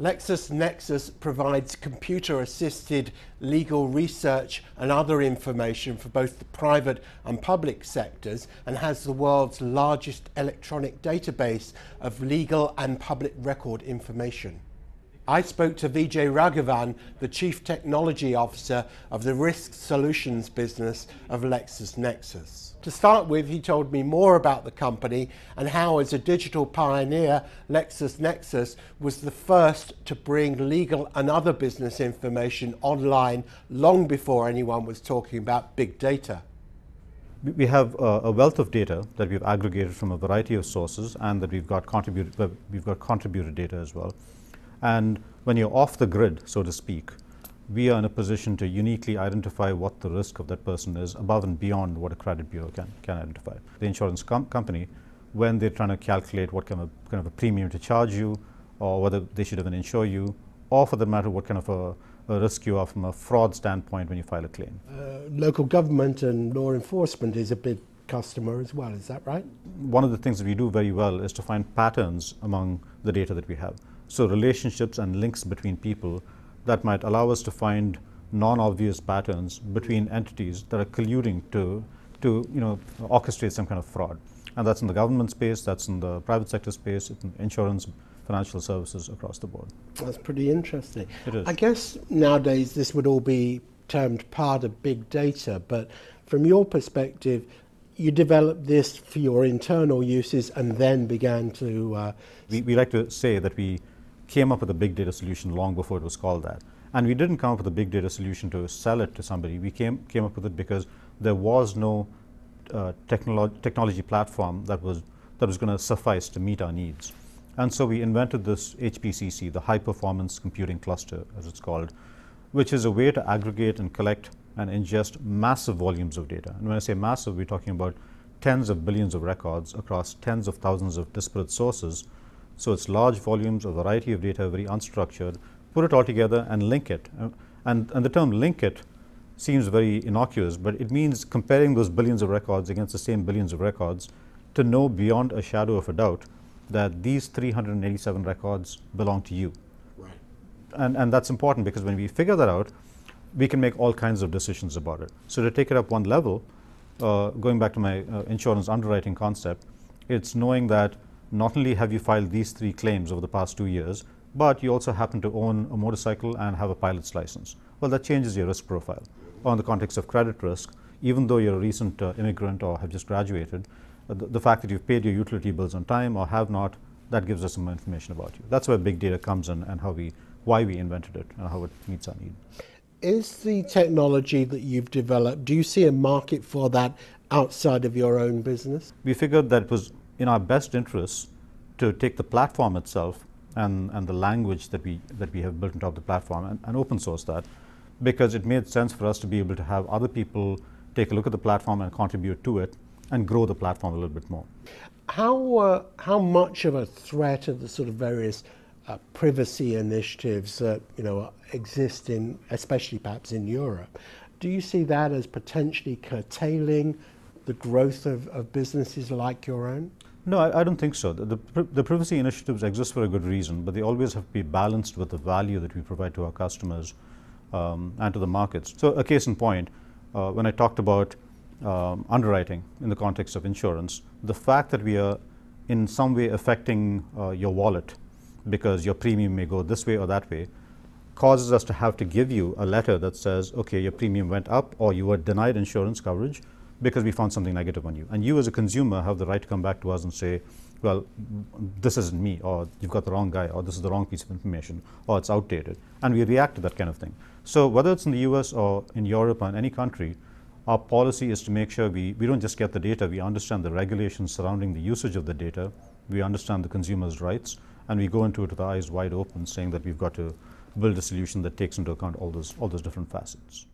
LexisNexis provides computer assisted legal research and other information for both the private and public sectors and has the world's largest electronic database of legal and public record information. I spoke to Vijay Raghavan, the Chief Technology Officer of the Risk Solutions business of LexisNexis. To start with, he told me more about the company and how, as a digital pioneer, LexisNexis was the first to bring legal and other business information online long before anyone was talking about big data. We have a wealth of data that we've aggregated from a variety of sources and that we've got contributed, we've got contributed data as well. And when you're off the grid, so to speak, we are in a position to uniquely identify what the risk of that person is above and beyond what a credit bureau can, can identify. The insurance com company, when they're trying to calculate what kind of, kind of a premium to charge you, or whether they should even insure you, or for that matter, what kind of a, a risk you are from a fraud standpoint when you file a claim. Uh, local government and law enforcement is a big customer as well, is that right? One of the things that we do very well is to find patterns among the data that we have. So relationships and links between people that might allow us to find non-obvious patterns between entities that are colluding to, to you know, orchestrate some kind of fraud. And that's in the government space, that's in the private sector space, in insurance, financial services across the board. That's pretty interesting. It is. I guess nowadays this would all be termed part of big data, but from your perspective, you developed this for your internal uses and then began to. Uh, we, we like to say that we came up with a big data solution long before it was called that. And we didn't come up with a big data solution to sell it to somebody. We came, came up with it because there was no uh, technolo technology platform that was, that was going to suffice to meet our needs. And so we invented this HPCC, the High Performance Computing Cluster, as it's called, which is a way to aggregate and collect and ingest massive volumes of data. And when I say massive, we're talking about tens of billions of records across tens of thousands of disparate sources so it's large volumes, a variety of data, very unstructured, put it all together and link it. Uh, and, and the term link it seems very innocuous, but it means comparing those billions of records against the same billions of records to know beyond a shadow of a doubt that these 387 records belong to you. And, and that's important because when we figure that out, we can make all kinds of decisions about it. So to take it up one level, uh, going back to my uh, insurance underwriting concept, it's knowing that not only have you filed these three claims over the past two years, but you also happen to own a motorcycle and have a pilot's license. Well, that changes your risk profile. Or in the context of credit risk, even though you're a recent uh, immigrant or have just graduated, uh, the, the, fact that you've paid your utility bills on time or have not, that gives us some information about you. That's where big data comes in and how we, why we invented it and how it meets our need. Is the technology that you've developed, do you see a market for that outside of your own business? We figured that it was in our best interests to take the platform itself and, and the language that we, that we have built on top of the platform and, and open source that because it made sense for us to be able to have other people take a look at the platform and contribute to it and grow the platform a little bit more. How, uh, how much of a threat are the sort of various uh, privacy initiatives that you know exist in, especially perhaps in Europe? Do you see that as potentially curtailing the growth of, of businesses like your own? No, I, I, don't think so. The, the, the, privacy initiatives exist for a good reason, but they always have to be balanced with the value that we provide to our customers um, and to the markets. So a case in point, uh, when I talked about um, underwriting in the context of insurance, the fact that we are in some way affecting uh, your wallet because your premium may go this way or that way causes us to have to give you a letter that says, okay, your premium went up or you were denied insurance coverage because we found something negative on you. And you as a consumer have the right to come back to us and say, well, this isn't me, or you've got the wrong guy, or this is the wrong piece of information, or it's outdated. And we react to that kind of thing. So whether it's in the US or in Europe or in any country, our policy is to make sure we, we don't just get the data, we understand the regulations surrounding the usage of the data, we understand the consumer's rights, and we go into it with our eyes wide open, saying that we've got to build a solution that takes into account all those, all those different facets.